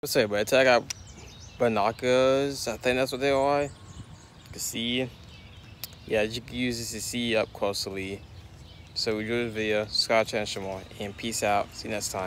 What's up, but I got binoculars. I think that's what they are. You can see. Yeah, you can use this to see up closely. So we do the video. Scott Chanshmore, and peace out. See you next time.